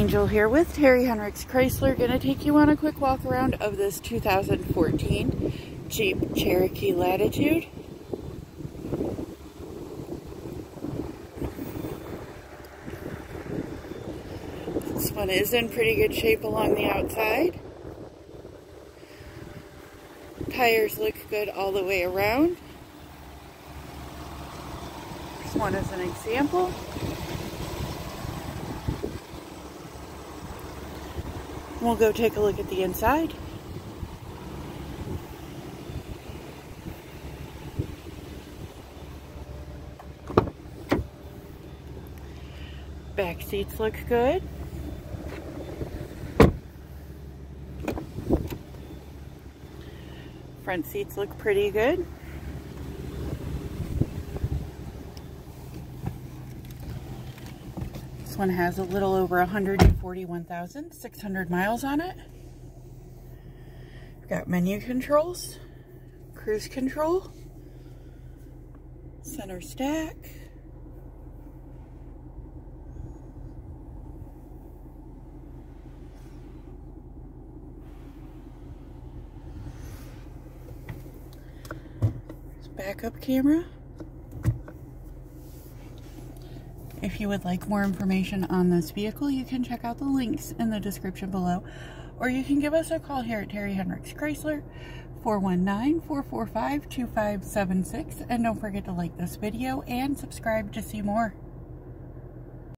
Angel here with Terry Henricks Chrysler. Going to take you on a quick walk around of this 2014 Jeep Cherokee Latitude. This one is in pretty good shape along the outside. Tires look good all the way around. This one is an example. We'll go take a look at the inside. Back seats look good. Front seats look pretty good. One has a little over 141,600 miles on it. Got menu controls, cruise control, center stack, backup camera. If you would like more information on this vehicle, you can check out the links in the description below, or you can give us a call here at Terry Henricks Chrysler, 419-445-2576, and don't forget to like this video and subscribe to see more.